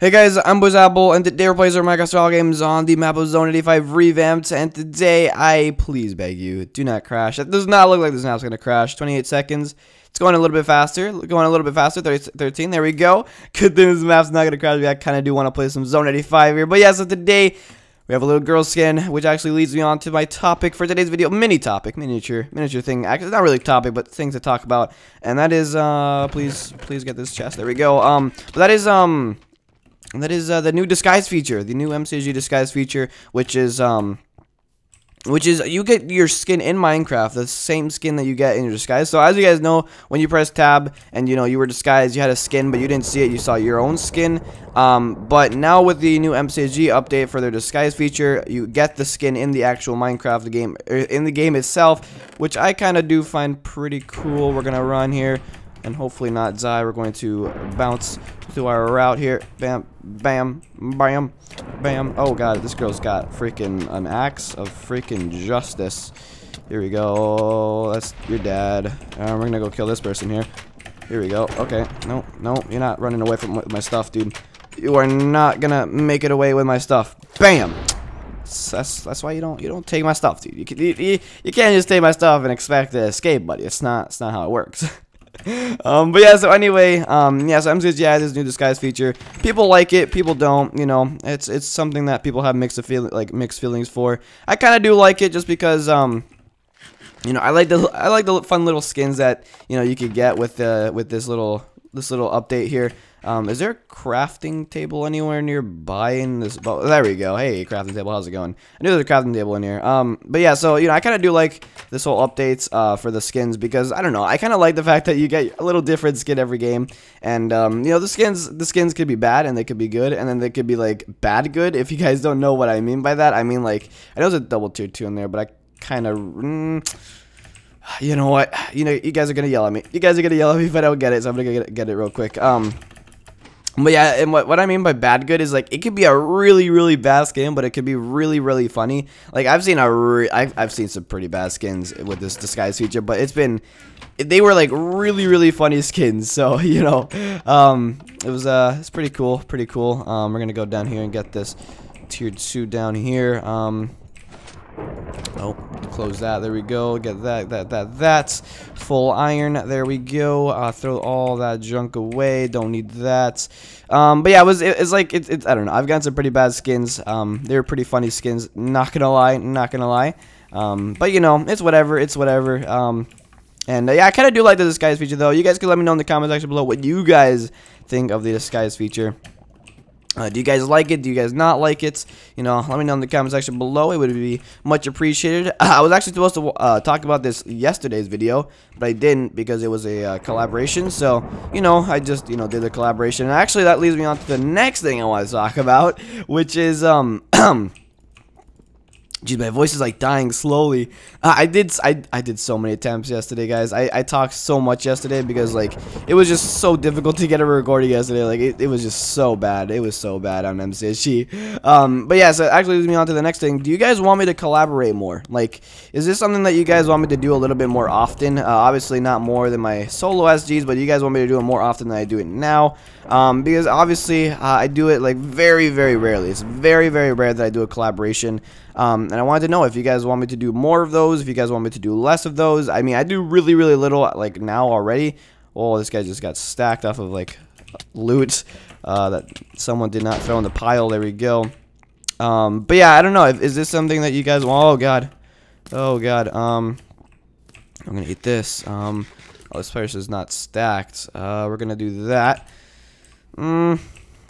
Hey guys, I'm Apple, and today we're playing some Minecraft Style games on the map of Zone 85 revamped, and today, I please beg you, do not crash. It does not look like this map's going to crash. 28 seconds. It's going a little bit faster, going a little bit faster, 30, 13, there we go. Good thing this map's not going to crash, I kind of do want to play some Zone 85 here. But yeah, so today, we have a little girl skin, which actually leads me on to my topic for today's video, mini topic, miniature, miniature thing. Actually, not really topic, but things to talk about, and that is, uh, please, please get this chest. There we go. Um, but that is, um... And that is uh, the new disguise feature, the new MCG disguise feature, which is um, which is you get your skin in Minecraft, the same skin that you get in your disguise. So as you guys know, when you press tab and you know you were disguised, you had a skin, but you didn't see it, you saw your own skin. Um, but now with the new MCG update for their disguise feature, you get the skin in the actual Minecraft game, er, in the game itself, which I kind of do find pretty cool. We're gonna run here and hopefully not Zai. We're going to bounce through our route here. Bam, bam, bam, bam. Oh god, this girl's got freaking an axe of freaking justice. Here we go. That's your dad. Uh, we're gonna go kill this person here. Here we go. Okay. No, no, you're not running away from my stuff, dude. You are not gonna make it away with my stuff. Bam. That's that's why you don't you don't take my stuff, dude. You, you, you can't just take my stuff and expect to escape, buddy. It's not it's not how it works. um, but yeah, so anyway, um, yeah, so MCG yeah, this new disguise feature. People like it, people don't. You know, it's it's something that people have mixed feel like mixed feelings for. I kind of do like it just because um, you know, I like the I like the fun little skins that you know you could get with uh with this little this little update here. Um, is there a crafting table anywhere nearby in this? Oh, there we go. Hey, crafting table. How's it going? I knew there's a crafting table in here. Um, but yeah, so, you know, I kind of do like this whole updates, uh, for the skins because, I don't know, I kind of like the fact that you get a little different skin every game. And, um, you know, the skins, the skins could be bad and they could be good. And then they could be, like, bad good. If you guys don't know what I mean by that, I mean, like, I know there's a double tier 2 in there, but I kind of... Mm, you know what? You know, you guys are gonna yell at me. You guys are gonna yell at me if I don't get it, so I'm gonna get, get it real quick. Um, but yeah, and what, what I mean by bad good is like it could be a really really bad skin, but it could be really really funny. Like I've seen a re I've, I've seen some pretty bad skins with this disguise feature, but it's been they were like really really funny skins. So you know, um, it was uh it's pretty cool, pretty cool. Um, we're gonna go down here and get this tiered suit down here. Um, Oh, close that. There we go. Get that, that, that, that. Full iron. There we go. Uh, throw all that junk away. Don't need that. Um, but yeah, it was. It, it's like it's, it's. I don't know. I've gotten some pretty bad skins. Um, they were pretty funny skins. Not gonna lie. Not gonna lie. Um, but you know, it's whatever. It's whatever. Um, and uh, yeah, I kind of do like the disguise feature though. You guys can let me know in the comment section below what you guys think of the disguise feature. Uh, do you guys like it? Do you guys not like it? You know, let me know in the comment section below. It would be much appreciated. I was actually supposed to uh, talk about this yesterday's video, but I didn't because it was a uh, collaboration. So, you know, I just, you know, did the collaboration. And actually, that leads me on to the next thing I want to talk about, which is, um, Geez, my voice is like dying slowly. Uh, I did I, I did so many attempts yesterday, guys. I, I talked so much yesterday because like it was just so difficult to get a recording yesterday. Like it, it was just so bad. It was so bad on MCSG. Um, but yeah, so actually leads me on to the next thing. Do you guys want me to collaborate more? Like, is this something that you guys want me to do a little bit more often? Uh, obviously not more than my solo SGs, but you guys want me to do it more often than I do it now. Um, because obviously uh, I do it like very very rarely. It's very very rare that I do a collaboration. Um, and I wanted to know if you guys want me to do more of those, if you guys want me to do less of those. I mean, I do really, really little, like, now already. Oh, this guy just got stacked off of, like, loot uh, that someone did not throw in the pile. There we go. Um, but yeah, I don't know. Is this something that you guys want? Oh, God. Oh, God. Um, I'm going to eat this. Um, oh, this place is not stacked. Uh, we're going to do that. Mm,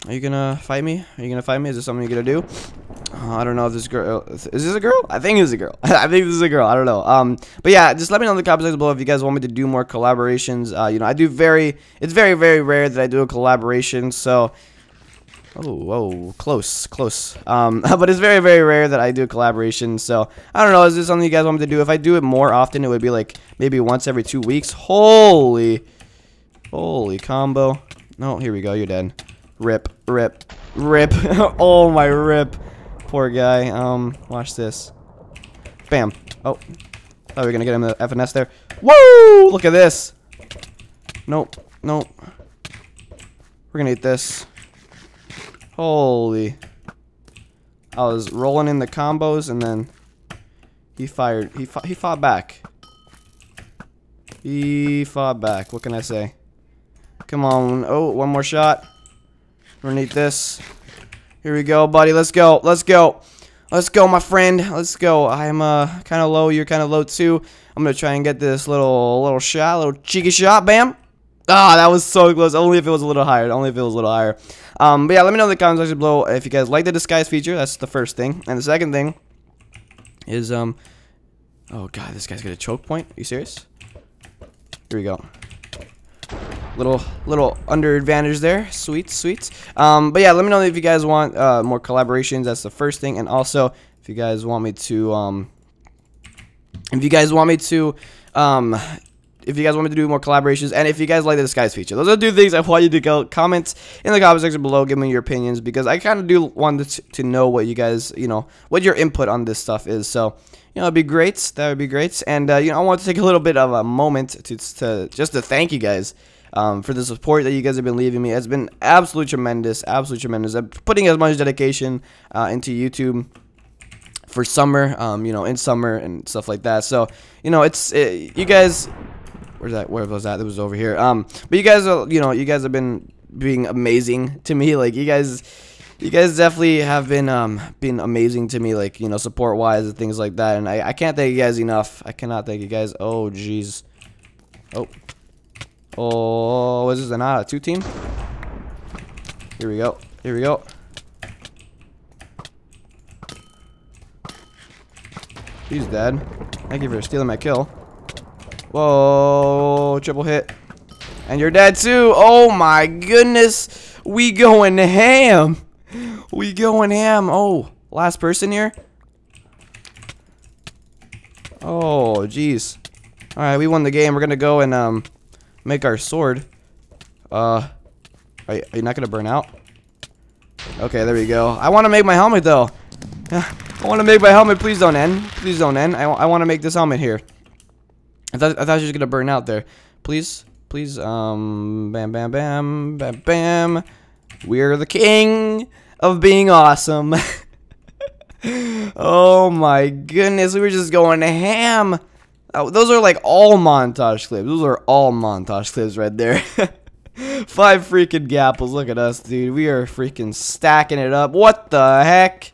are you going to fight me? Are you going to fight me? Is this something you're going to do? Oh, I don't know if this girl is this a girl? I think it's a girl. I think this is a girl. I don't know. Um, but yeah, just let me know in the comments below if you guys want me to do more collaborations. Uh, you know, I do very. It's very very rare that I do a collaboration. So, oh whoa, close close. Um, but it's very very rare that I do a collaboration. So I don't know. Is this something you guys want me to do? If I do it more often, it would be like maybe once every two weeks. Holy, holy combo. No, here we go. You're dead. Rip, rip, rip. oh my rip. Poor guy. Um, watch this. Bam. Oh. Thought we were gonna get him the FNS there. Woo! Look at this. Nope. Nope. We're gonna eat this. Holy. I was rolling in the combos and then he fired. He fought, he fought back. He fought back. What can I say? Come on. Oh, one more shot. Underneath this. Here we go, buddy. Let's go. Let's go. Let's go, my friend. Let's go. I'm uh kind of low. You're kind of low too. I'm gonna try and get this little little shot, little cheeky shot. Bam. Ah, that was so close. Only if it was a little higher. Only if it was a little higher. Um, but yeah, let me know in the comments section below if you guys like the disguise feature. That's the first thing. And the second thing is um. Oh god, this guy's got a choke point. Are you serious? Here we go. Little little under advantage there. Sweet, sweet. Um, but yeah, let me know if you guys want uh, more collaborations. That's the first thing. And also, if you guys want me to um, if you guys want me to um, if you guys want me to do more collaborations and if you guys like the disguise feature those are two things i want you to go comment in the comment section below give me your opinions because i kind of do want to, to know what you guys you know what your input on this stuff is so you know it'd be great that would be great and uh, you know i want to take a little bit of a moment to, to just to thank you guys um, for the support that you guys have been leaving me. It's been absolutely tremendous, absolutely tremendous. I'm putting as much dedication uh, into YouTube for summer, um, you know, in summer and stuff like that. So, you know, it's it, you guys. Where's that? Where was that? It was over here. Um, but you guys, are, you know, you guys have been being amazing to me. Like you guys, you guys definitely have been um been amazing to me. Like you know, support wise and things like that. And I I can't thank you guys enough. I cannot thank you guys. Oh jeez. Oh. Oh, is this an uh, two team? Here we go. Here we go. He's dead. Thank you for stealing my kill. Whoa, triple hit. And you're dead too. Oh my goodness. We going ham. We going ham. Oh, last person here. Oh, jeez. All right, we won the game. We're going to go and um make our sword. Uh, are you, are you not going to burn out? Okay, there we go. I want to make my helmet, though. I want to make my helmet. Please don't end. Please don't end. I, I want to make this helmet here. I thought, I thought she was going to burn out there. Please. Please. Um, bam, bam, bam, bam, bam. We're the king of being awesome. oh my goodness. We were just going ham. Oh, those are like all montage clips. Those are all montage clips right there. Five freaking gapples. Look at us, dude. We are freaking stacking it up. What the heck?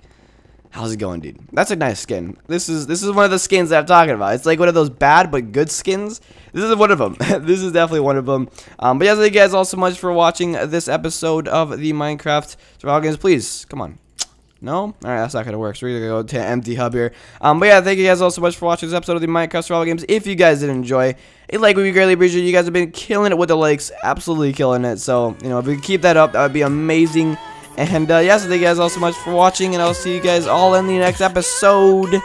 How's it going, dude? That's a nice skin. This is this is one of the skins that I'm talking about. It's like one of those bad but good skins. This is one of them. this is definitely one of them. Um, but yeah, thank you guys all so much for watching this episode of the Minecraft Survival Games. Please, come on. No? Alright, that's not gonna work. So we're gonna go to empty hub here. Um, but yeah, thank you guys all so much for watching this episode of the Minecraft Survival Games. If you guys did enjoy, a like would be greatly appreciated. You guys have been killing it with the likes. Absolutely killing it. So, you know, if we could keep that up, that would be amazing. And, uh, yeah, so thank you guys all so much for watching, and I'll see you guys all in the next episode.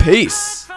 Peace.